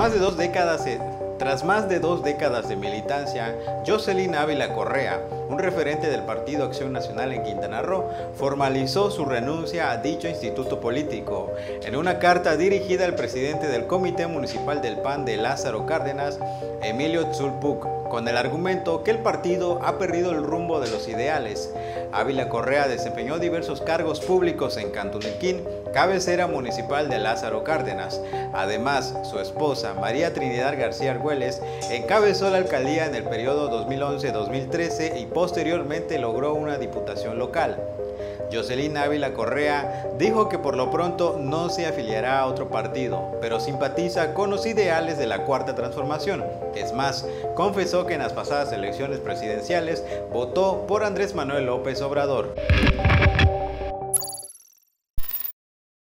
más de dos décadas tras más de dos décadas de militancia, Jocelyn Ávila Correa, un referente del Partido Acción Nacional en Quintana Roo, formalizó su renuncia a dicho instituto político. En una carta dirigida al presidente del Comité Municipal del PAN de Lázaro Cárdenas, Emilio Tzulpuk, con el argumento que el partido ha perdido el rumbo de los ideales. Ávila Correa desempeñó diversos cargos públicos en Cantunilquín, cabecera municipal de Lázaro Cárdenas. Además, su esposa, María Trinidad García Encabezó la alcaldía en el periodo 2011-2013 y posteriormente logró una diputación local. Jocelyn Ávila Correa dijo que por lo pronto no se afiliará a otro partido, pero simpatiza con los ideales de la Cuarta Transformación. Es más, confesó que en las pasadas elecciones presidenciales votó por Andrés Manuel López Obrador.